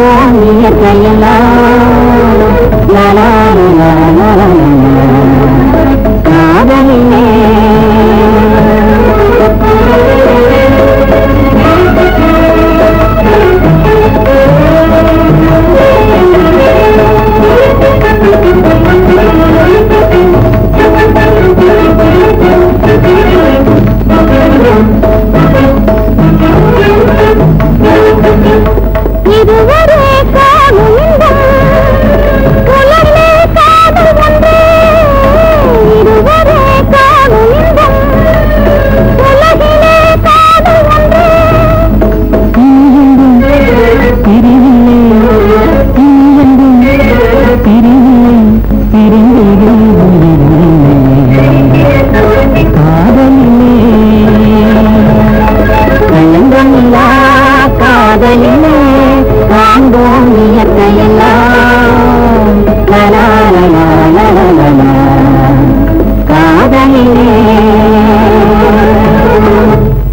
భూమి కయలా நிலா காதலிலே காண்போம் இயற்கையை